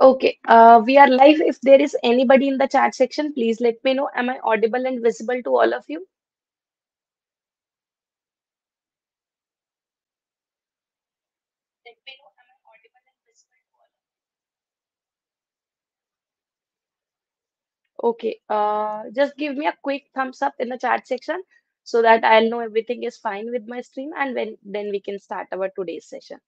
Okay, uh, we are live. If there is anybody in the chat section, please let me know. Am I audible and visible to all of you? Okay, uh, just give me a quick thumbs up in the chat section so that I'll know everything is fine with my stream and when then we can start our today's session.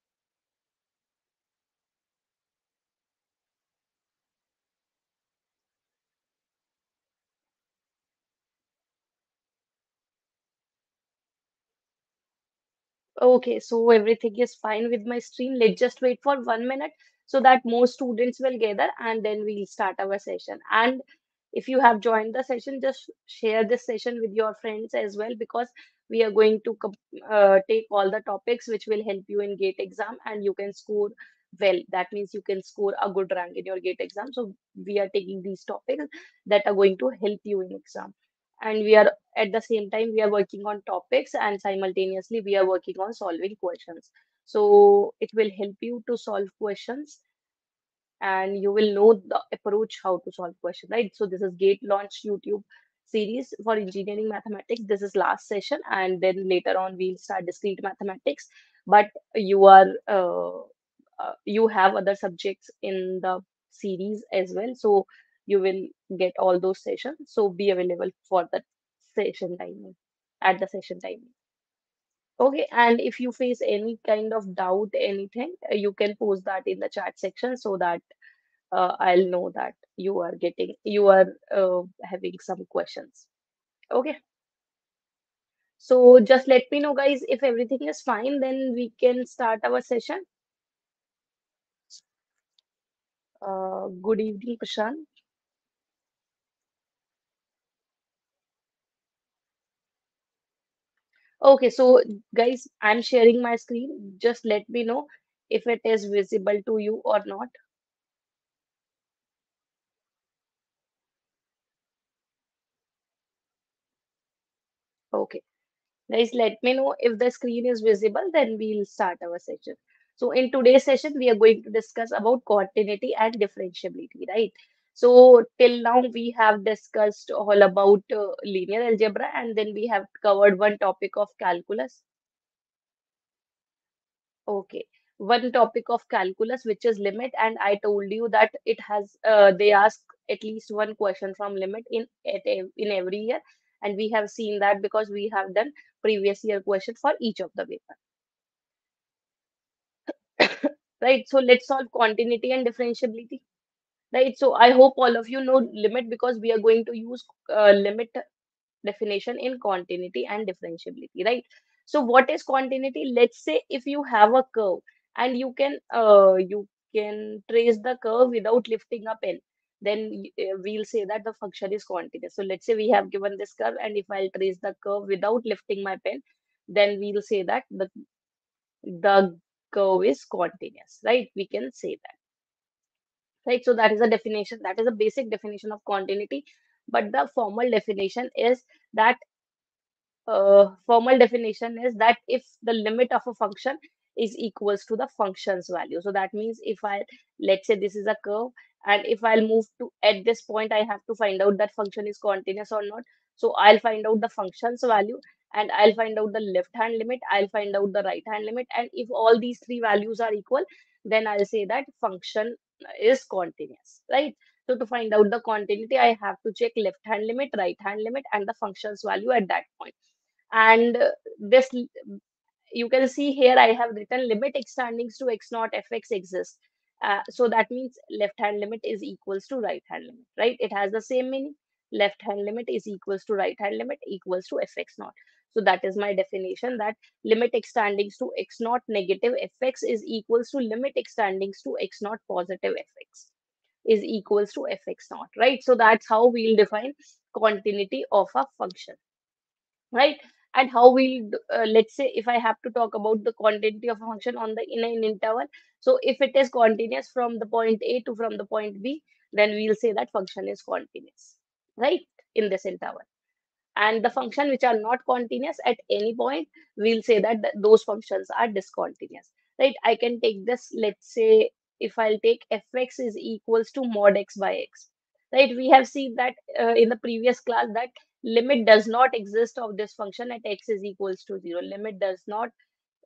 Okay, so everything is fine with my stream. Let's just wait for one minute so that more students will gather and then we'll start our session. And if you have joined the session, just share this session with your friends as well because we are going to uh, take all the topics which will help you in GATE exam and you can score well. That means you can score a good rank in your GATE exam. So we are taking these topics that are going to help you in exam and we are at the same time we are working on topics and simultaneously we are working on solving questions. So it will help you to solve questions and you will know the approach how to solve question right? So this is gate Launchpad series for engineering mathematics. This is last session and then later on we'll start discrete mathematics. But you are uh, uh, you have other subjects in the series as well. So you will get all those sessions. So be available for the session timing at the session timing Okay, and if you face any kind of doubt, anything, uh, you can post that in the chat section so that uh, I'll know that you are getting, you are uh, having some questions. Okay, so just let me know, guys, if everything is fine, then we can start our session. Uh, good evening, Prashant. Okay, so guys, I'm sharing my screen. Just let me know if it is visible to you or not. Okay. Guys, let me know if the screen is visible, then we'll start our session. So in today's session, we are going to discuss about continuity and differentiability, right? So till now, we have discussed all about uh, linear algebra, and then we have covered one topic of calculus. Okay, one topic of calculus, which is limit, and I told you that it has uh, they ask at least one question from limit in at in every year, and we have seen that because we have done previous year question for each of the paper. right? So let's solve continuity and differentiability, right? So I hope all of you know limit because we are going to use uh, limit definition in continuity and differentiability, right? So what is continuity? Let's say if you have a curve and you can uh, you can trace the curve without lifting a pen, then uh, we'll say that the function is continuous. So let's say we have given this curve and if I'll trace the curve without lifting my pen, then we'll say that the the curve is continuous, right? We can say that, right? So that is a definition, that is a basic definition of continuity. But the formal definition is that uh, formal definition is that if the limit of a function is equals to the function's value. So that means if I, let's say this is a curve, and if I'll move to at this point, I have to find out that function is continuous or not. So I'll find out the function's value and I'll find out the left hand limit, I'll find out the right hand limit. And if all these three values are equal, then I'll say that function is continuous, right? So to find out the continuity, I have to check left hand limit, right hand limit, and the function's value at that point. and this you can see here I have written limit extendings to x naught fx exists. Uh, so that means left hand limit is equals to right hand limit, right? It has the same meaning. Left hand limit is equals to right hand limit equals to fx naught. So that is my definition that limit extendings to x naught negative fx is equals to limit extendings to x naught positive fx is equals to fx naught, right? So that's how we'll define continuity of a function right? And how we'll, uh, let's say, if I have to talk about the continuity of a function on the in an interval, so if it is continuous from the point A to from the point B, then we'll say that function is continuous, right? In this interval. And the function which are not continuous at any point, we'll say that th- those functions are discontinuous, right? I can take this, let's say, if I'll take fx is equals to mod x by x, right? We have seen that uh, in the previous class that limit does not exist of this function at x is equals to 0. Limit does not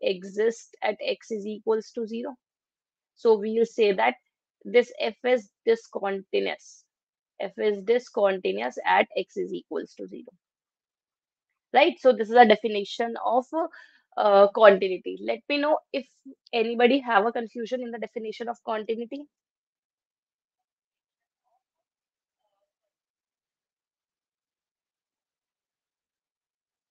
exist at x is equals to 0. So we'll say that this f is discontinuous. f is discontinuous at x is equals to 0. Right? So this is a definition of uh, continuity. Let me know if anybody have a confusion in the definition of continuity.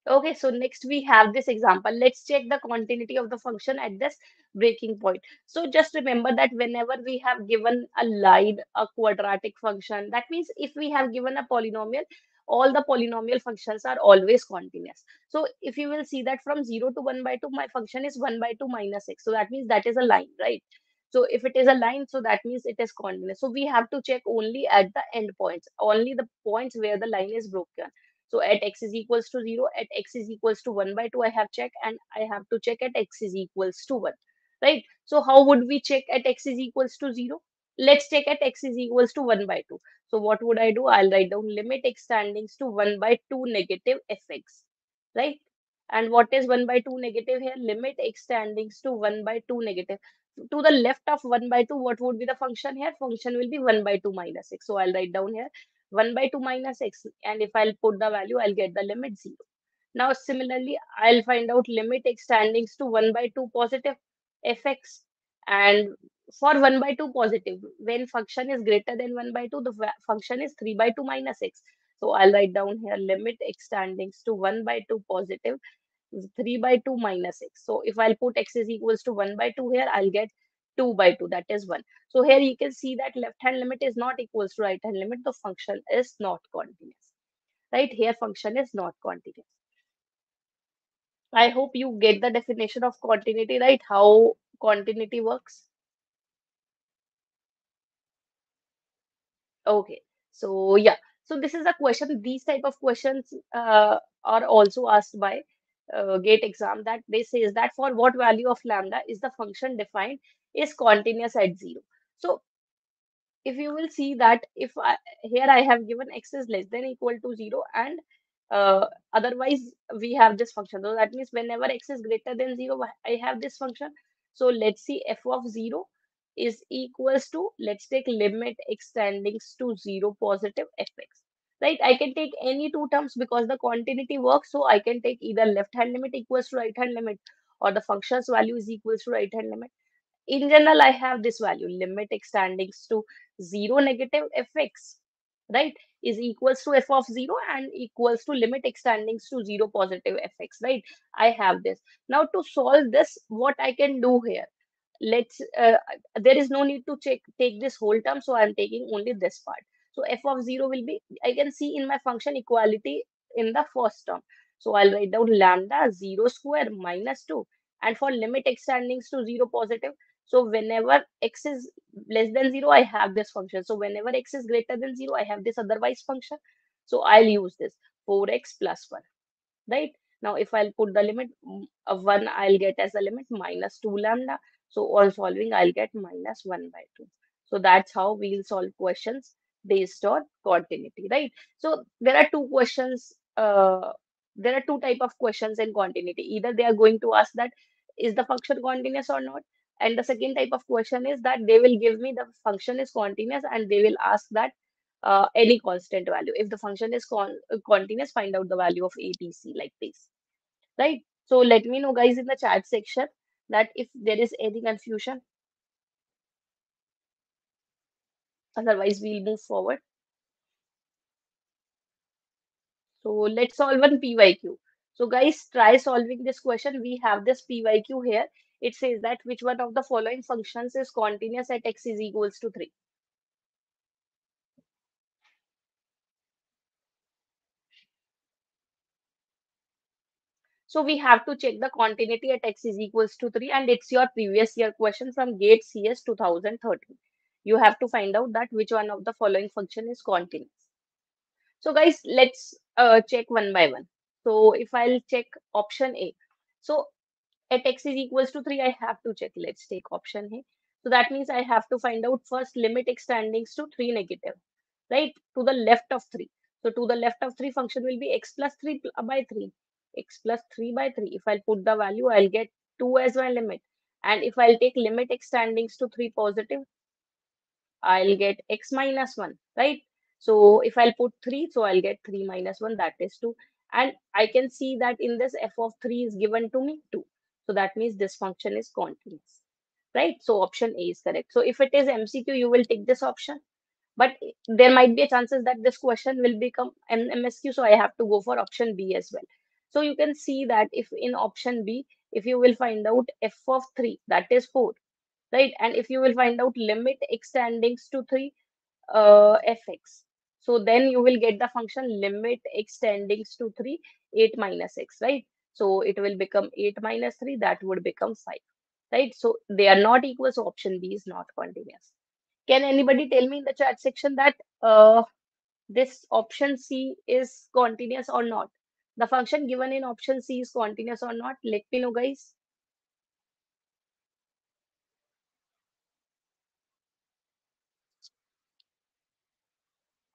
Okay, so next we have this example. Let's check the continuity of the function at this breaking point. So just remember that whenever we have given a line, a quadratic function, that means if we have given a polynomial, all the polynomial functions are always continuous. So if you will see that from 0 to 1 by 2, my function is 1 by 2 minus x. So that means that is a line, right? So if it is a line, so that means it is continuous. So we have to check only at the end points, only the points where the line is broken. So at x is equals to 0, at x is equals to 1 by 2, I have checked and I have to check at x is equals to 1, right? So how would we check at x is equals to 0? Let's check at x is equals to 1 by 2. So what would I do? I'll write down limit x tending to 1 by 2 negative fx, right? And what is 1 by 2 negative here? Limit x tending to 1 by 2 negative. To the left of 1 by 2, what would be the function here? Function will be 1 by 2 minus x. So I'll write down here 1 by 2 minus x. And if I'll put the value, I'll get the limit 0. Now, similarly, I'll find out limit x tending to 1 by 2 positive fx. And for 1 by 2 positive, when function is greater than 1 by 2, the function is 3 by 2 minus x. So I'll write down here limit x tending to 1 by 2 positive 3 by 2 minus x. So if I'll put x is equals to 1 by 2 here, I'll get 2 by 2, that is 1. So here you can see that left hand limit is not equals to right hand limit. The function is not continuous. Right here function is not continuous. I hope you get the definition of continuity, right? How continuity works. Okay, so yeah, so this is a question. These type of questions uh, are also asked by uh, GATE exam that they says that for what value of lambda is the function defined is continuous at zero. So if you will see that if I, here I have given x is less than equal to zero and uh, otherwise we have this function. So that means whenever x is greater than zero, I have this function. So let's see f of zero is equals to let's take limit x tending to zero positive fx right? I can take any two terms because the continuity works so i can take either left hand limit equals to right hand limit or the function's value is equals to right hand limit. In general i have this value limit x tending to zero negative fx right is equals to f of 0 and equals to limit x tending to 0 positive fx right? I have this. Now to solve this what i can do here let's uh, there is no need to check take this whole term so i'm taking only this part. So f of 0 will be i can see in my function equality in the first term. So i'll write down lambda 0 square minus 2 and for limit x tending to 0 positive so whenever x is less than 0 i have this function. So whenever x is greater than 0 i have this otherwise function. So i'll use this 4x plus 1 right? Now if i'll put the limit of 1 i'll get as a limit minus 2 lambda so on solving, I'll get minus 1 by 2. So that's how we'll solve questions based on continuity, right? So there are two questions. Uh, there are two type of questions in continuity. Either they are going to ask that is the function continuous or not, and the second type of question is that they will give me the function is continuous and they will ask that uh, any constant value. If the function is con continuous, find out the value of ATC like this, right? So let me know guys in the chat section that if there is any confusion. Otherwise, we'll move forward. So let's solve one PYQ. So guys, try solving this question. We have this PYQ here. It says that which one of the following functions is continuous at x is equals to 3. So we have to check the continuity at x is equals to 3 and it's your previous year question from GATE CS 2013. You have to find out that which one of the following function is continuous. So guys, let's uh, check one by one. So if I'll check option A. So at x is equals to 3, I have to check. Let's take option A. So that means I have to find out first limit x tending to 3 negative, right? To the left of 3. So to the left of 3 function will be x plus 3 by 3. X plus 3 by 3. If I'll put the value, I'll get 2 as my limit. And if I'll take limit x tending to 3 positive, I'll get x minus 1, right? So if I'll put 3, so I'll get 3 minus 1, that is 2. And I can see that in this f of 3 is given to me 2. So that means this function is continuous, right? So option A is correct. So if it is MCQ, you will take this option. But there might be a chances that this question will become MSQ, so I have to go for option B as well. So you can see that if in option B, if you will find out f of 3, that is 4, right? And if you will find out limit x tendings to 3, uh, fx. So then you will get the function limit x tendings to 3, 8 minus x, right? So it will become 8 minus 3, that would become 5, right? So they are not equal, so option B is not continuous. Can anybody tell me in the chat section that uh, this option C is continuous or not? The function given in option C is continuous or not? Let me know, guys.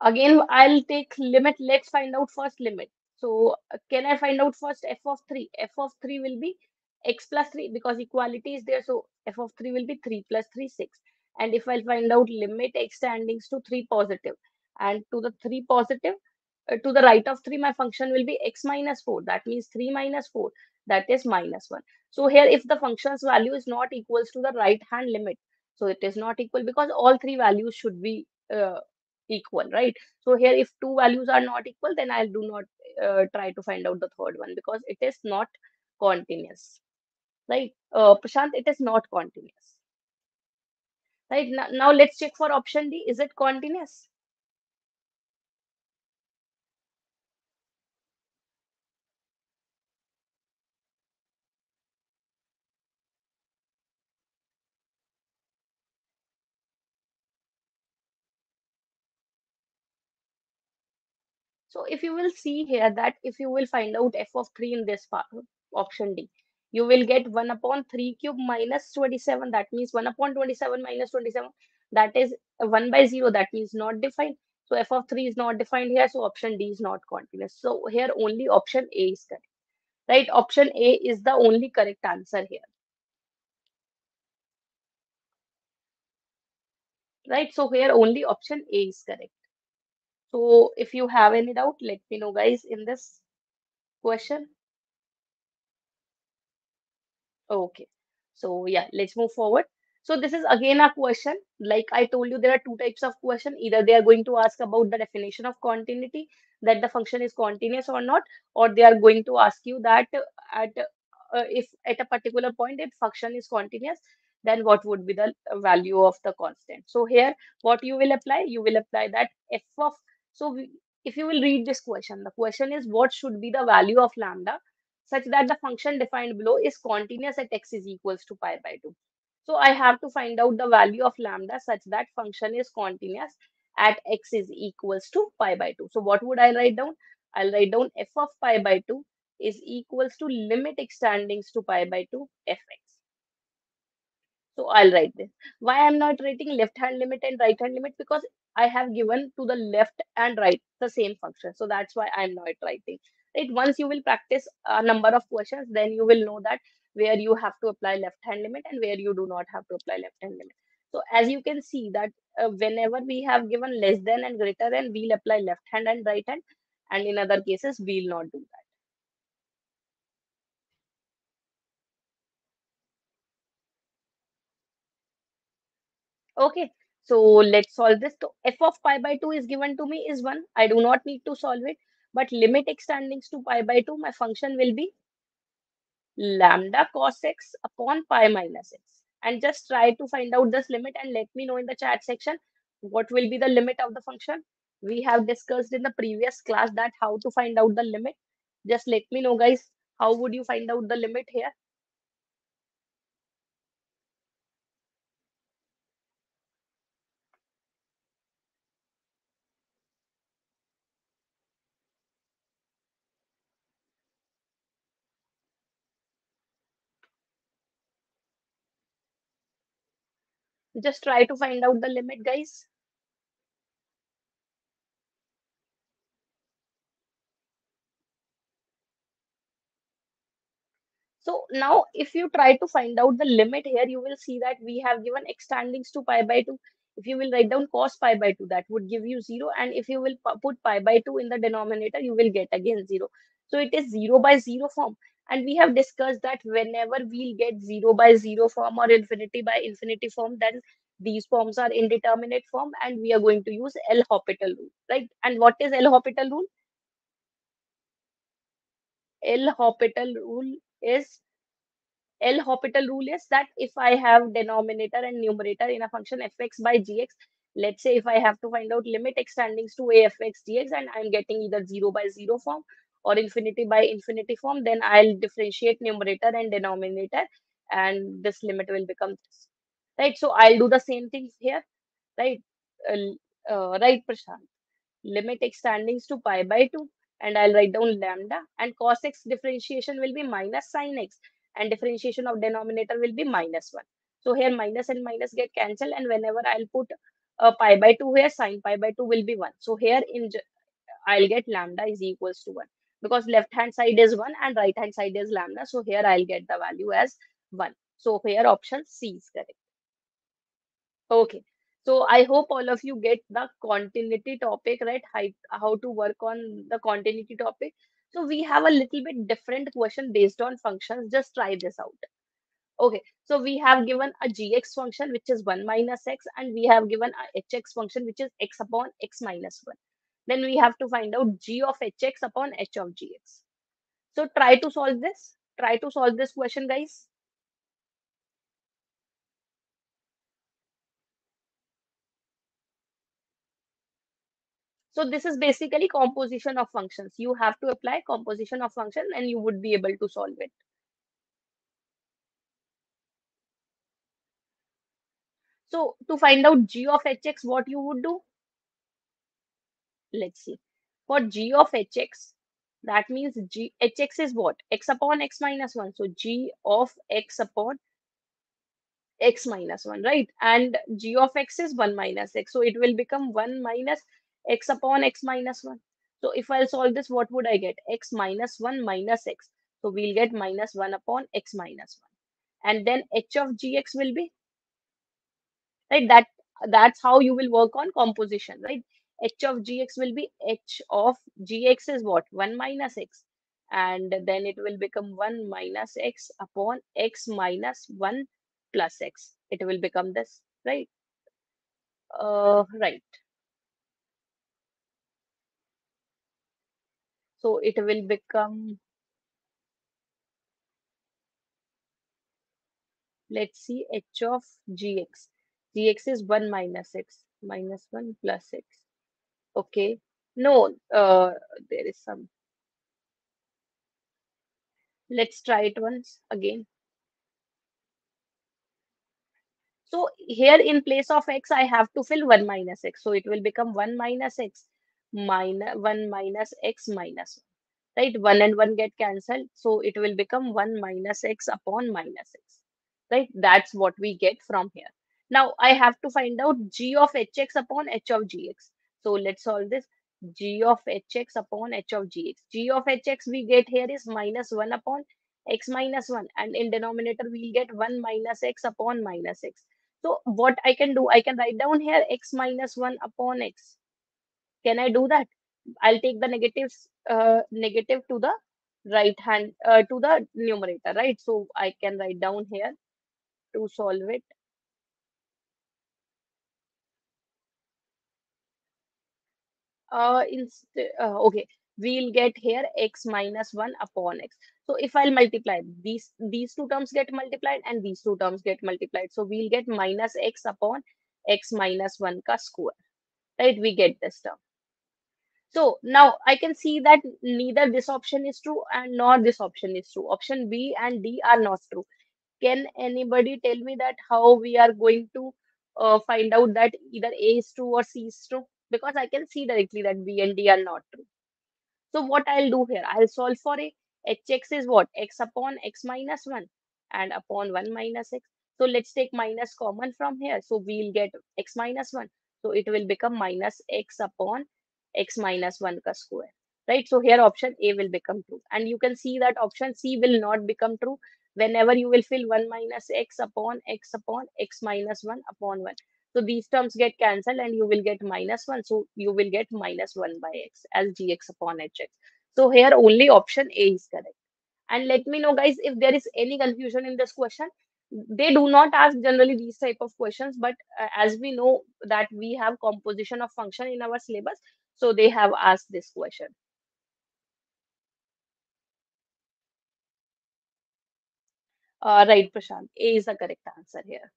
Again, I'll take limit. Let's find out first limit. So uh, can I find out first f of 3? f of 3 will be x plus 3 because equality is there. So f of 3 will be 3 plus 3, 6. And if I'll find out limit x tendings to 3 positive and to the 3 positive, to the right of 3, my function will be x minus 4. That means 3 minus 4, that is minus 1. So here, if the function's value is not equals to the right hand limit, so it is not equal because all three values should be uh, equal, right? So here, if two values are not equal, then I'll do not uh, try to find out the third one because it is not continuous, right? Uh, Prashant, it is not continuous, right? Now, now let's check for option D. Is it continuous? So if you will see here that if you will find out f of 3 in this part, option D, you will get 1 upon 3 cube minus 27. That means 1 upon 27 minus 27. That is 1 by 0. That means not defined. So f of 3 is not defined here. So option D is not continuous. So here only option A is correct. Right? Option A is the only correct answer here. Right? So here only option A is correct. So if you have any doubt, let me know guys in this question. Okay. So yeah, let's move forward. So this is again a question. Like I told you, there are two types of question. Either they are going to ask about the definition of continuity, that the function is continuous or not, or they are going to ask you that uh, at uh, if at a particular point if function is continuous, then what would be the value of the constant? So here, what you will apply? You will apply that f of so we, if you will read this question, the question is what should be the value of lambda such that the function defined below is continuous at x is equals to pi by 2. So I have to find out the value of lambda such that function is continuous at x is equals to pi by 2. So what would I write down? I'll write down f of pi by 2 is equals to limit x tendings to pi by 2 fx. So I'll write this. Why I'm not writing left hand limit and right hand limit? Because I have given to the left and right the same function. So that's why I'm not writing. Right. Once you will practice a number of questions, then you will know that where you have to apply left hand limit and where you do not have to apply left hand limit. So as you can see that uh, whenever we have given less than and greater than, we'll apply left hand and right hand. And in other cases, we'll not do that. Okay, so let's solve this. So f of pi by 2 is given to me is 1. I do not need to solve it. But limit x tendings to pi by 2, my function will be lambda cos x upon pi minus x. And just try to find out this limit and let me know in the chat section what will be the limit of the function. We have discussed in the previous class that how to find out the limit. Just let me know guys, how would you find out the limit here? Just try to find out the limit, guys. So now if you try to find out the limit here, you will see that we have given x tending to pi by 2. If you will write down cos pi by 2, that would give you 0. And if you will put pi by 2 in the denominator, you will get again 0. So it is 0 by 0 form. And we have discussed that whenever we'll get 0 by 0 form or infinity by infinity form, then these forms are indeterminate form and we are going to use L'Hopital rule, right? And what is L'Hopital rule? L'Hopital rule is L'Hopital rule is that if I have denominator and numerator in a function fx by gx, let's say if I have to find out limit x tending to a fx dx and I'm getting either 0 by 0 form or infinity by infinity form, then I'll differentiate numerator and denominator and this limit will become this. Right? So I'll do the same thing here, right? Uh, uh, right, Prashant? limit x tending to pi by 2 and I'll write down lambda and cos x differentiation will be minus sin x and differentiation of denominator will be minus 1. So here minus and minus get cancelled and whenever I'll put uh, pi by 2 here sine pi by 2 will be 1. So here in I'll get lambda is equals to 1 because left hand side is 1 and right hand side is lambda. So here I'll get the value as 1. So here option C is correct. Okay. So I hope all of you get the continuity topic, right? How, to work on the continuity topic. So we have a little bit different question based on functions. Just try this out. Okay. So we have given a gx function, which is 1 minus x, and we have given a hx function, which is x upon x minus 1. Then we have to find out g of hx upon h of gx. So try to solve this. Try to solve this question, guys. So this is basically composition of functions. You have to apply composition of function and you would be able to solve it. So to find out g of hx, what you would do? Let's see. For g of hx, that means g hx is what? x upon x minus 1. So g of x upon x minus 1, right? And g of x is 1 minus x. So it will become 1 minus x upon x minus 1. So if I'll solve this, what would I get? x minus 1 minus x. So we'll get minus 1 upon x minus 1. And then h of gx will be, right? That That's how you will work on composition, right? H of gx will be h of gx is what? 1 minus x. And then it will become 1 minus x upon x minus 1 plus x. It will become this, right? Uh, right. So it will become, let's see, h of gx. gx is 1 minus x, minus 1 plus x. Okay. No, uh, there is some. Let's try it once again. So here in place of x, I have to fill 1 minus x. So it will become 1 minus x minus 1 minus x minus 1. Right? 1 and 1 get cancelled. So it will become 1 minus x upon minus x. Right? That's what we get from here. Now I have to find out g of hx upon h of gx. So let's solve this. g of hx upon h of gx. g of hx we get here is minus 1 upon x minus 1 and in denominator we'll get 1 minus x upon minus x. So what I can do, I can write down here x minus 1 upon x. Can I do that? I'll take the negatives, uh, negative to the right hand, uh, to the numerator, right? So I can write down here to solve it. Uh, inst uh, okay, we'll get here x minus 1 upon x. So if I'll multiply, these, these two terms get multiplied and these two terms get multiplied. So we'll get minus x upon x minus 1 ka square, right? We get this term. So now I can see that neither this option is true and nor this option is true. Option B and D are not true. Can anybody tell me that how we are going to uh, find out that either A is true or C is true? Because I can see directly that B and D are not true. So what I'll do here, I'll solve for A. hx is what? x upon x minus 1 and upon 1 minus x. So let's take minus common from here. So we'll get x minus 1. So it will become minus x upon x minus 1 ka square. Right? So here option A will become true. And you can see that option C will not become true whenever you will fill 1 minus x upon x upon x minus 1 upon 1. So these terms get cancelled and you will get minus 1. So you will get minus 1 by x as gx upon hx. So here only option A is correct. And let me know guys if there is any confusion in this question. They do not ask generally these type of questions, but uh, as we know that we have composition of function in our syllabus, so they have asked this question. Uh, right, Prashant. A is the correct answer here.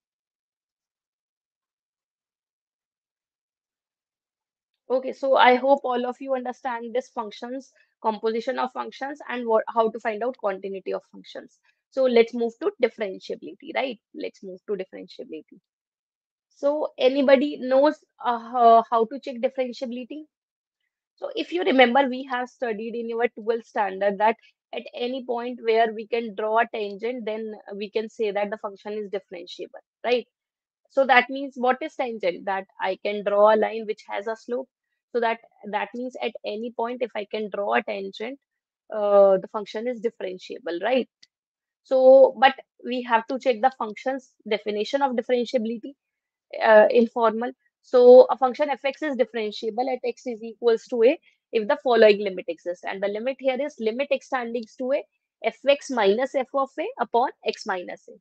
Okay, so I hope all of you understand this functions, composition of functions, and what how to find out continuity of functions. So let's move to differentiability, right? Let's move to differentiability. So anybody knows uh, how to check differentiability? So if you remember, we have studied in your 12th standard that at any point where we can draw a tangent, then we can say that the function is differentiable, right? So that means what is tangent? That I can draw a line which has a slope. So that that means at any point, if I can draw a tangent, uh, the function is differentiable, right? So, but we have to check the function's definition of differentiability uh, informal. So a function fx is differentiable at x is equals to a if the following limit exists. And the limit here is limit x tending to a fx minus f of a upon x minus a.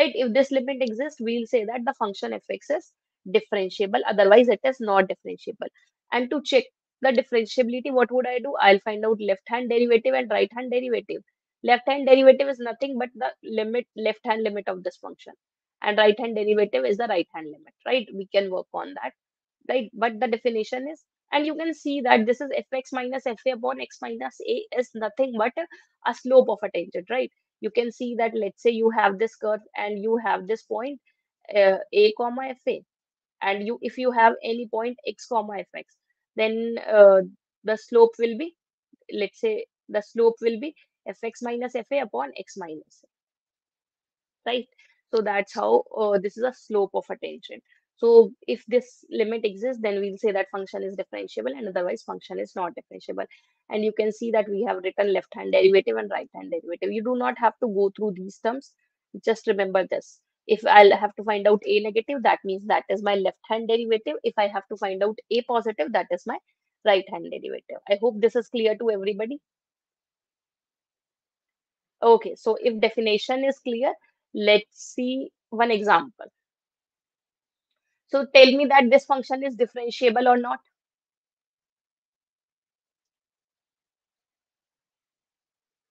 Right? If this limit exists, we'll say that the function fx is differentiable. Otherwise, it is not differentiable. And to check the differentiability, what would I do? I'll find out left hand derivative and right hand derivative. Left hand derivative is nothing but the limit, left hand limit of this function and right hand derivative is the right hand limit, right? We can work on that, right? But the definition is, and you can see that this is fx minus fa upon x minus a is nothing but a slope of a tangent, right? You can see that let's say you have this curve and you have this point uh, a comma fa, and you if you have any point x comma fx, then uh, the slope will be, let's say the slope will be fx minus fa upon x minus a, right? So that's how uh, this is a slope of a tangent. So if this limit exists, then we'll say that function is differentiable and otherwise function is not differentiable. And you can see that we have written left hand derivative and right hand derivative. You do not have to go through these terms. Just remember this. If I'll have to find out a negative, that means that is my left hand derivative. If I have to find out a positive, that is my right hand derivative. I hope this is clear to everybody. Okay, so if definition is clear, let's see one example. So tell me that this function is differentiable or not.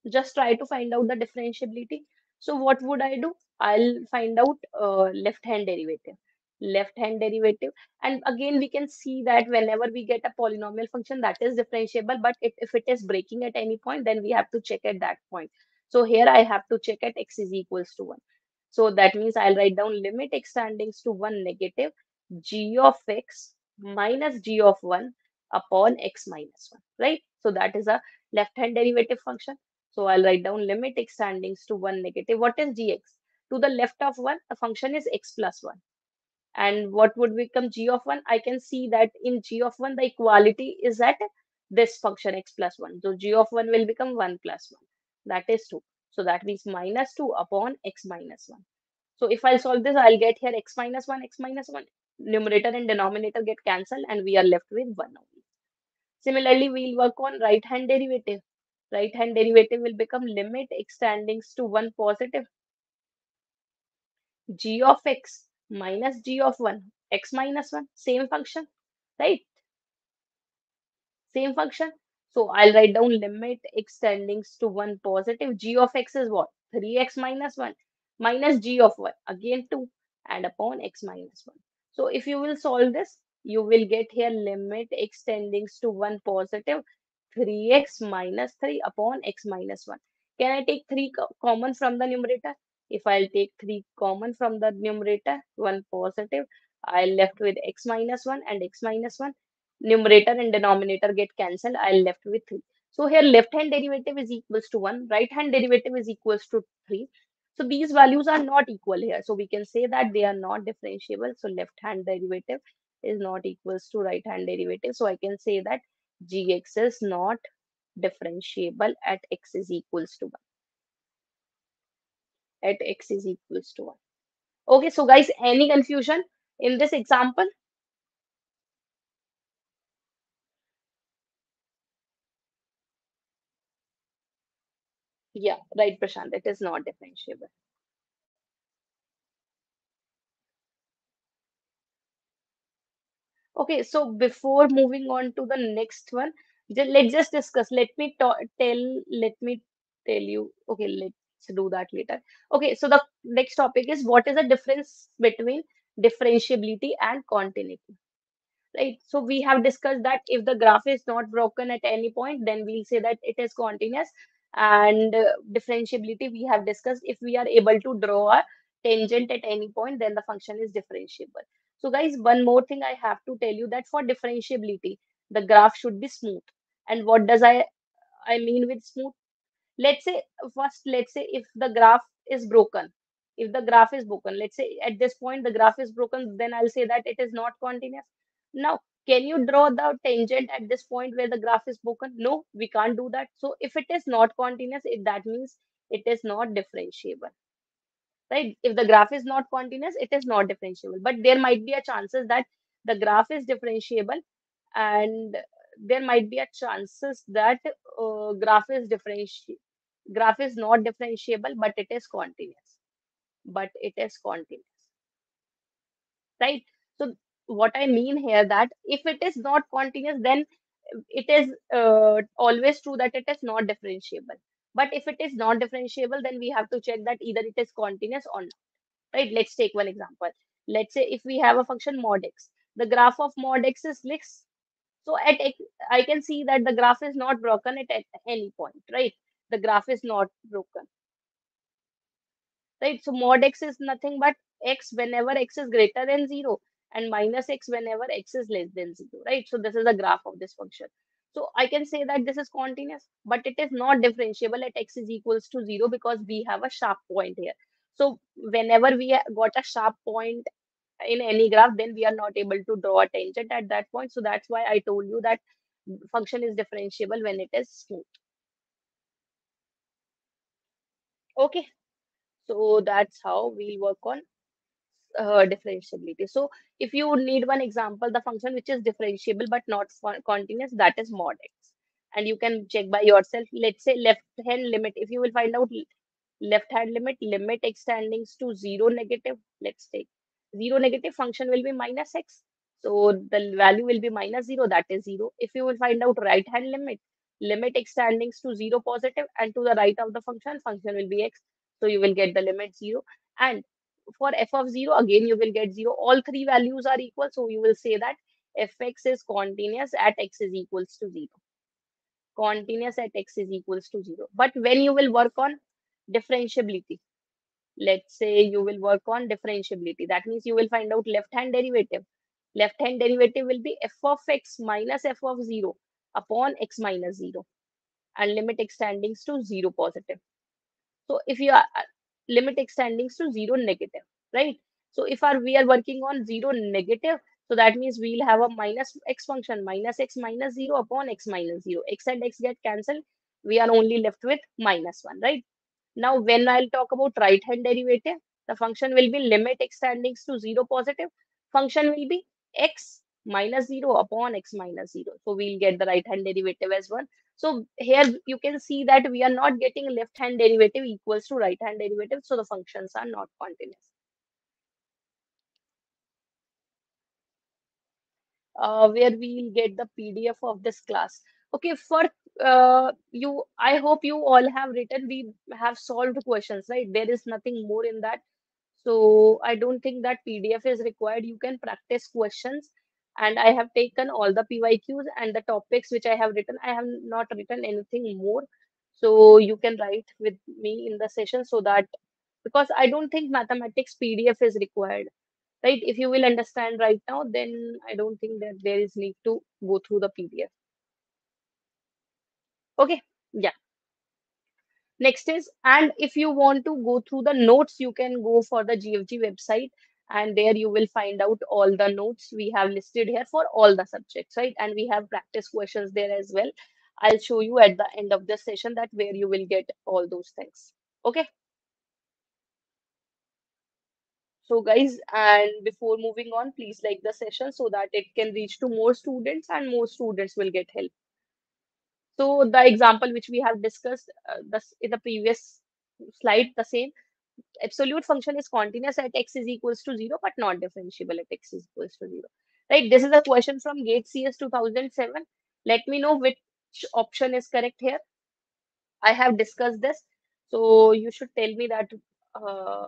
Just try to find out the differentiability. So what would I do? I'll find out uh, left hand derivative. Left hand derivative. And again, we can see that whenever we get a polynomial function that is differentiable, but if, if it is breaking at any point, then we have to check at that point. So here I have to check at x is equals to 1. So that means I'll write down limit x tending to 1 negative g of x minus g of 1 upon x minus 1, right? So that is a left-hand derivative function. So I'll write down limit extendings to 1 negative. What is gx? To the left of 1, the function is x plus 1. And what would become g of 1? I can see that in g of 1, the equality is at this function x plus 1. So g of 1 will become 1 plus 1. That is 2. So that means minus 2 upon x minus 1. So if I solve this, I'll get here x minus 1, x minus 1. Numerator and denominator get cancelled and we are left with 1 only. Similarly, we'll work on right hand derivative. Right hand derivative will become limit x tending to 1 positive g of x minus g of 1, x minus 1, same function, right? Same function. So I'll write down limit x tending to 1 positive. g of x is what? 3x minus 1 minus g of 1. Again 2 and upon x minus 1. So if you will solve this, you will get here limit x tending to 1 positive 3x minus 3 upon x minus 1. Can I take 3 co common from the numerator? If I'll take 3 common from the numerator, 1 positive, I'll left with x minus 1 and x minus 1 numerator and denominator get cancelled, I'll left with 3. So here left hand derivative is equals to 1, right hand derivative is equals to 3. So these values are not equal here. So we can say that they are not differentiable. So left hand derivative is not equals to right hand derivative. So I can say that gx is not differentiable at x is equals to 1. At x is equals to 1. Okay, so guys, any confusion in this example? Yeah, right, Prashant. It is not differentiable. Okay, so before moving on to the next one, let's just discuss. Let me tell, let me tell you. Okay, let's do that later. Okay, so the next topic is what is the difference between differentiability and continuity? right? So we have discussed that if the graph is not broken at any point, then we'll say that it is continuous. And uh, differentiability, we have discussed if we are able to draw a tangent at any point, then the function is differentiable. So guys, one more thing I have to tell you that for differentiability, the graph should be smooth. And what does I I mean with smooth? let's say first let's say if the graph is broken if the graph is broken let's say at this point the graph is broken then i'll say that it is not continuous now can you draw the tangent at this point where the graph is broken no we can't do that so if it is not continuous it that means it is not differentiable right? If the graph is not continuous it is not differentiable. But there might be a chances that the graph is differentiable and there might be a chances that uh, graph is differentiable graph is not differentiable but it is continuous. But it is continuous. Right? So what i mean here that if it is not continuous then it is uh, always true that it is not differentiable but if it is not differentiable then we have to check that either it is continuous or not right let's take one example let's say if we have a function mod x the graph of mod x is this so at x, I can see that the graph is not broken at, at any point, right? The graph is not broken, right? So mod x is nothing but x whenever x is greater than 0 and minus x whenever x is less than 0, right? So this is the graph of this function. So I can say that this is continuous, but it is not differentiable at x is equals to 0 because we have a sharp point here. So whenever we got a sharp point in any graph, then we are not able to draw a tangent at that point. So that's why I told you that function is differentiable when it is smooth. Okay, so that's how we work on uh, differentiability. So if you need one example, the function which is differentiable but not continuous, that is mod x. And you can check by yourself. Let's say left hand limit. If you will find out left hand limit, limit x tending to zero negative. Let's take zero negative function will be minus x. So the value will be minus zero, that is zero. If you will find out right hand limit, limit x tending to zero positive and to the right of the function, function will be x. So you will get the limit zero. And for f of 0 again you will get 0 all three values are equal so you will say that fx is continuous at x is equals to 0 continuous at x is equals to 0 but when you will work on differentiability let's say you will work on differentiability that means you will find out left hand derivative. Left hand derivative will be f of x minus f of 0 upon x minus 0 and limit extending to 0 positive. So if you are limit extending to zero negative, right? So if our we are working on zero negative, so that means we'll have a minus x function, minus x minus zero upon x minus zero. X and x get cancelled. We are only left with minus one, right? Now, when I'll talk about right hand derivative, the function will be limit x tending to 0 positive. Function will be x minus 0 upon x minus 0. So we'll get the right hand derivative as 1. So here you can see that we are not getting left hand derivative equals to right hand derivative. So the functions are not continuous. uh, where we'll get the PDF of this class. Okay, for uh, you, I hope you all have written, we have solved questions, right? There is nothing more in that. So I don't think that PDF is required. You can practice questions. And I have taken all the PYQs and the topics which I have written. I have not written anything more. So you can write with me in the session so that because I don't think mathematics PDF is required right if you will understand right now then i don't think that there is need to go through the pdf okay yeah Next is, and if you want to go through the notes, you can go for the GFG website, and there you will find out all the notes we have listed here for all the subjects, right? And we have practice questions there as well. I'll show you at the end of the session that where you will get all those things. Okay. So guys, and before moving on, please like the session so that it can reach to more students and more students will get help. So the example which we have discussed uh, this in the previous slide, the same absolute function is continuous at x is equals to 0 but not differentiable at x is equals to 0 right? This is a question from gate cs 2007 let me know which option is correct here. I have discussed this. So you should tell me that uh,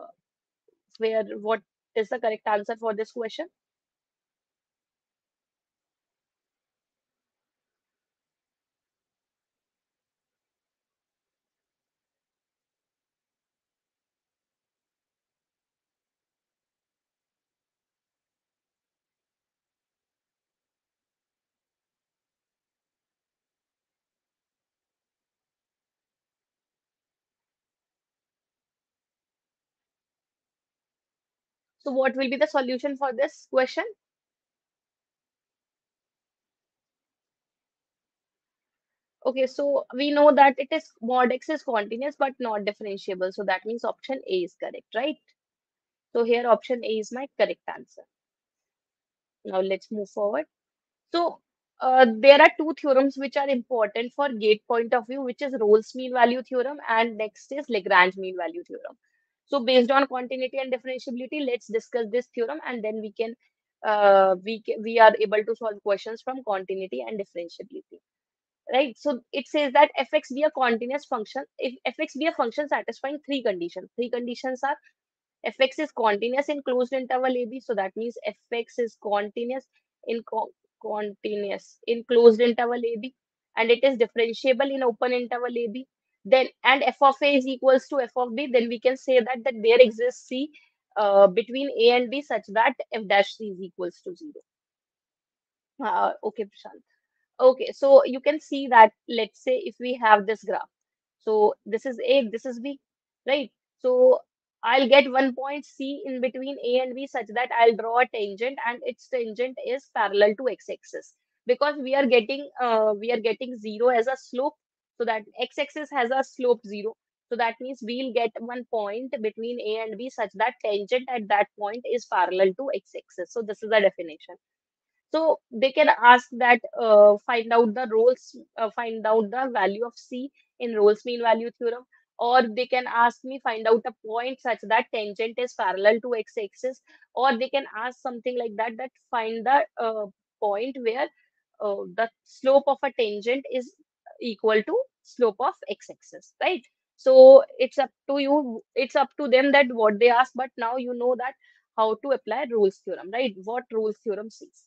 where what is the correct answer for this question so what will be the solution for this question? Okay so we know that it is mod x is continuous but not differentiable. So that means option a is correct right? So here option a is my correct answer. Now let's move forward. So uh, there are two theorems which are important for gate point of view, which is Rolle's mean value theorem and next is Lagrange mean value theorem. So based on continuity and differentiability, let's discuss this theorem and then we can uh, we we are able to solve questions from continuity and differentiability. Right. So it says that fx be a continuous function if fx be a function satisfying three conditions. Three conditions are fx is continuous in closed interval ab so that means fx is continuous in co- continuous in closed interval ab and it is differentiable in open interval ab then and f of a is equals to f of b then we can say that that there exists c uh, between a and b such that f dash c is equals to 0 uh, okay Prashant. Okay, so you can see that let's say if we have this graph, so this is A, this is B, right? So I'll get one point C in between A and B such that I'll draw a tangent and its tangent is parallel to x-axis because we are getting uh, we are getting zero as a slope, so that x-axis has a slope zero. So that means we'll get one point between A and B such that tangent at that point is parallel to x-axis. So this is the definition. So they can ask that uh, find out the Rolle's, uh, find out the value of C in Rolle's mean value theorem, or they can ask me find out a point such that tangent is parallel to x-axis, or they can ask something like that that find the uh, point where uh, the slope of a tangent is equal to slope of x-axis, right? So it's up to you. It's up to them that what they ask, but now you know that how to apply Rolle's theorem, right? What Rolle's theorem says.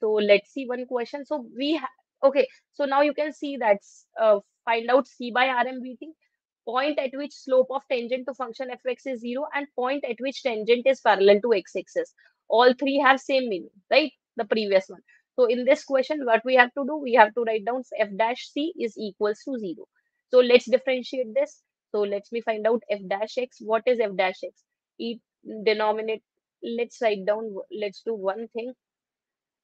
So let's see one question. So we okay, so now you can see that uh, find out C by RMVT, point at which slope of tangent to function fx is 0 and point at which tangent is parallel to x-axis. All three have same meaning, right? The previous one. So in this question, what we have to do, we have to write down f dash c is equals to 0. So let's differentiate this. So let me find out f dash x. What is f dash x? E denominate, let's write down, let's do one thing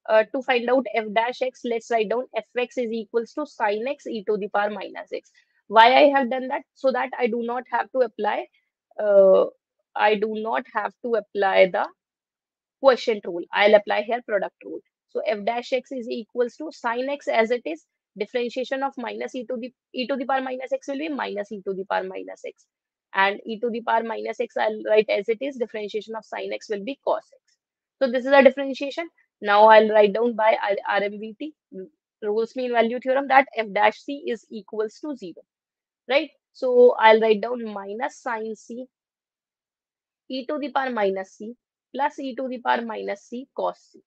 uh, to find out f dash x, let's write down fx is equals to sine x e to the power minus x. Why I have done that? So that I do not have to apply, uh, I do not have to apply the quotient rule. I'll apply here product rule. So f dash x is equals to sine x as it is. Differentiation of minus e to the e to the power minus x will be minus e to the power minus x. And e to the power minus x uh, I'll write as it is. Differentiation of sine x will be cos x. So this is a differentiation. Now I'll write down by R- RMVT, Rolle's mean value theorem, that f dash c is equals to 0, right? So I'll write down minus sine c e to the power minus c plus e to the power minus c cos c.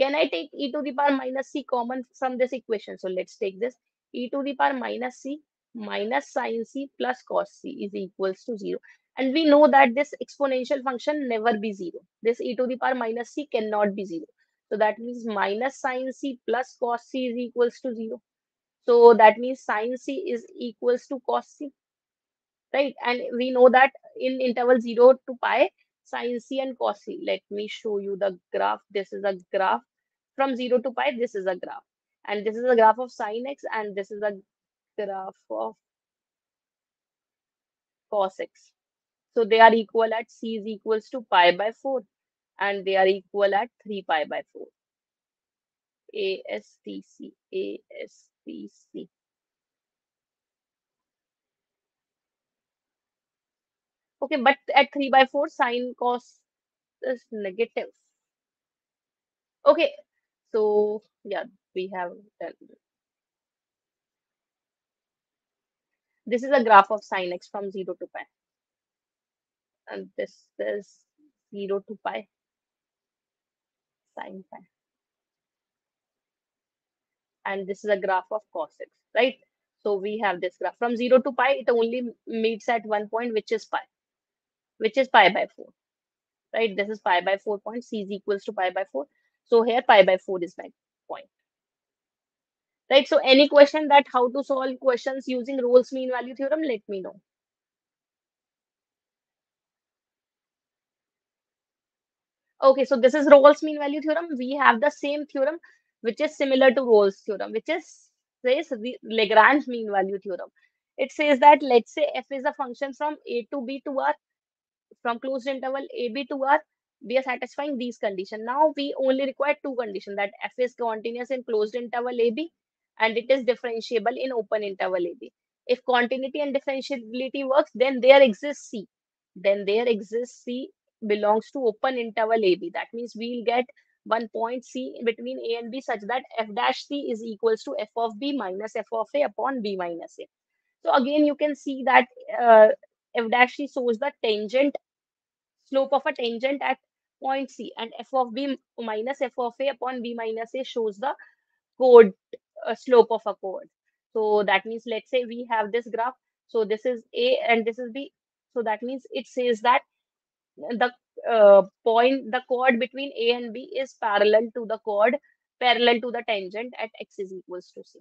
Can I take e to the power minus c common from this equation? So let's take this e to the power minus c minus sine c plus cos c is equals to 0. And we know that this exponential function never be 0. This e to the power minus c cannot be 0. So that means minus sine c plus cos c is equals to 0. So that means sine c is equals to cos c. right? And we know that in interval 0 to pi, sin c and cos c. Let me show you the graph. This is a graph from 0 to pi. This is a graph. And this is a graph of sine x and this is a graph of cos x. So they are equal at c is equals to pi by 4 and they are equal at 3 pi by 4. ASTC, ASTC. Okay, but at 3 by 4, sine cos is negative. Okay, so yeah, we have done. This is a graph of sine x from 0 to pi. And this is 0 to pi sine pi. And this is a graph of cos x, right? So we have this graph from 0 to pi, it only meets at one point, which is pi, which is pi by 4, right? This is pi by 4 point, c is equals to pi by 4. So here pi by 4 is my point. Right, so any question that how to solve questions using Rolle's mean value theorem, let me know. Okay, so this is Rolle's mean value theorem. We have the same theorem, which is similar to Rolle's theorem, which is says the Lagrange mean value theorem. It says that let's say f is a function from a to b to r, from closed interval ab to r, we are satisfying these conditions. Now we only require two conditions that f is continuous in closed interval ab and it is differentiable in open interval ab. If continuity and differentiability works, then there exists c. Then there exists c belongs to open interval AB. That means we'll get one point C between A and B such that f dash C is equals to f of B minus f of A upon B minus A. So again, you can see that uh, f dash C shows the tangent slope of a tangent at point C and f of B minus f of A upon B minus A shows the chord uh, slope of a chord. So that means let's say we have this graph. So this is A and this is B. So that means it says that the uh, point, the chord between A and B is parallel to the chord parallel to the tangent at x is equals to C.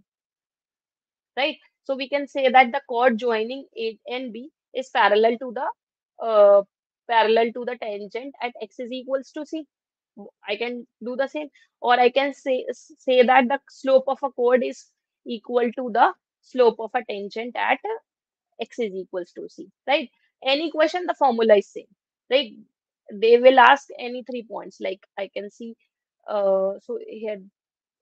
Right? So we can say that the chord joining A and B is parallel to the uh, parallel to the tangent at x is equals to C. I can do the same, or I can say say that the slope of a chord is equal to the slope of a tangent at x is equals to C. Right? Any question, the formula is same right they will ask any three points like i can see uh so here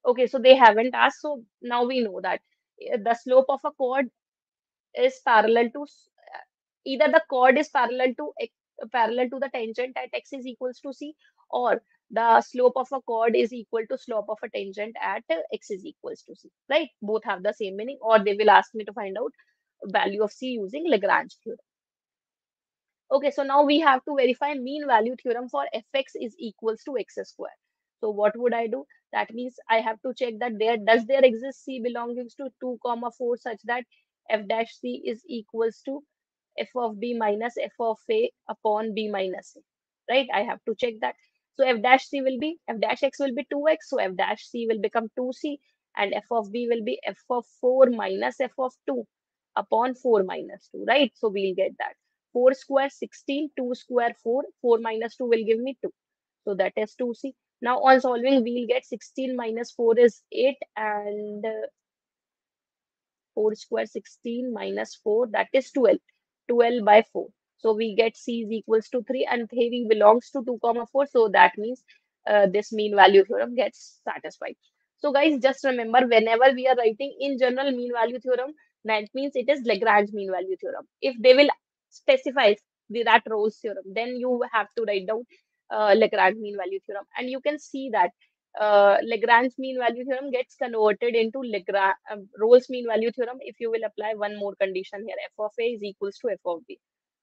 okay so they haven't asked so now we know that eh, the slope of a chord is parallel to either the chord is parallel to parallel to the tangent at x is equals to c or the slope of a chord is equal to slope of a tangent at x is equals to c right both have the same meaning or they will ask me to find out value of c using lagrange theorem Okay, so now we have to verify mean value theorem for fx is equals to x square. So what would I do? That means I have to check that there does there exist c belongs to 2 comma 4 such that f dash c is equals to f of b minus f of a upon b minus a. Right? I have to check that. So f dash c will be f dash x will be 2x. So f dash c will become 2c and f of b will be f of 4 minus f of 2 upon 4 minus 2. Right? So we'll get that. 4 square 16 2 square 4 4 minus 2 will give me 2 so that is 2c now on solving we'll get 16 minus 4 is 8 and uh, 4 square 16 minus 4 that is 12 12 by 4 so we get c is equals to 3 and 3 belongs to 2 comma 4 so that means uh, this mean value theorem gets satisfied. So guys just remember whenever we are writing in general mean value theorem that means it is lagrange mean value theorem. If they will specify the, that Rolle's theorem, then you have to write down uh, Lagrange mean value theorem. And you can see that uh, Lagrange mean value theorem gets converted into Lagrange uh, Rolle's mean value theorem if you will apply one more condition here. f of a is equals to f of b.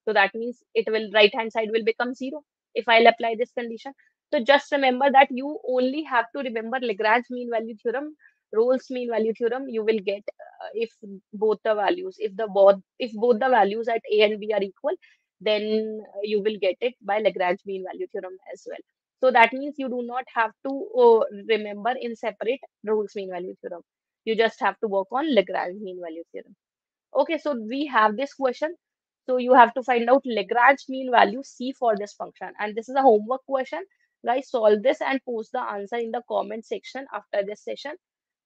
So that means it will right hand side will become zero if I'll apply this condition. So just remember that you only have to remember Lagrange mean value theorem Rolle's mean value theorem, you will get uh, if both the values, if the both if both the values at a and b are equal, then you will get it by Lagrange mean value theorem as well. So that means you do not have to uh, remember in separate Rolle's mean value theorem. You just have to work on Lagrange mean value theorem. Okay, so we have this question. So you have to find out Lagrange mean value C for this function. And this is a homework question. Guys, solve this and post the answer in the comment section after this session.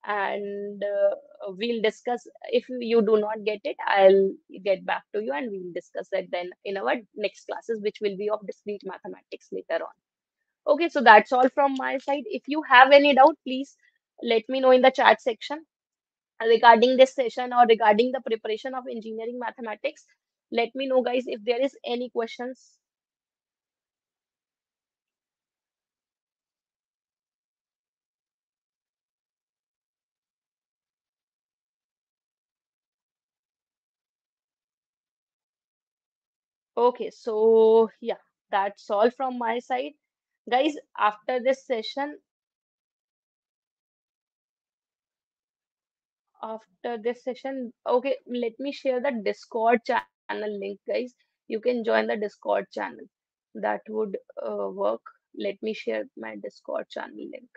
And uh, we'll discuss. If you do not get it, I'll get back to you and we'll discuss it then in our next classes, which will be of discrete mathematics later on. Okay, so that's all from my side. If you have any doubt, please let me know in the chat section regarding this session or regarding the preparation of engineering mathematics. Let me know, guys, if there is any questions. Okay, so yeah, that's all from my side. Guys, after this session, after this session, okay, let me share the Discord channel link, guys. You can join the Discord channel. That would uh, work. Let me share my Discord channel link.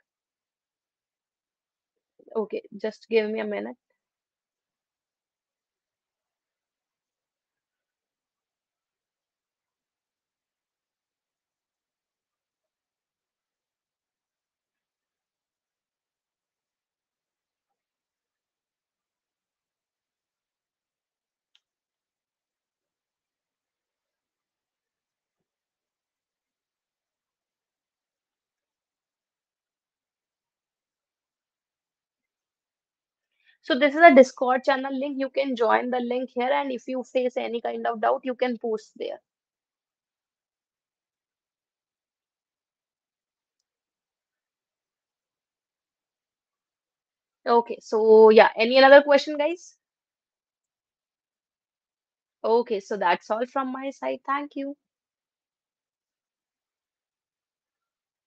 Okay, just give me a minute. So this is a Discord channel link. You can join the link here, and if you face any kind of doubt, you can post there. Okay, so yeah, any another question, guys? Okay, so that's all from my side. Thank you.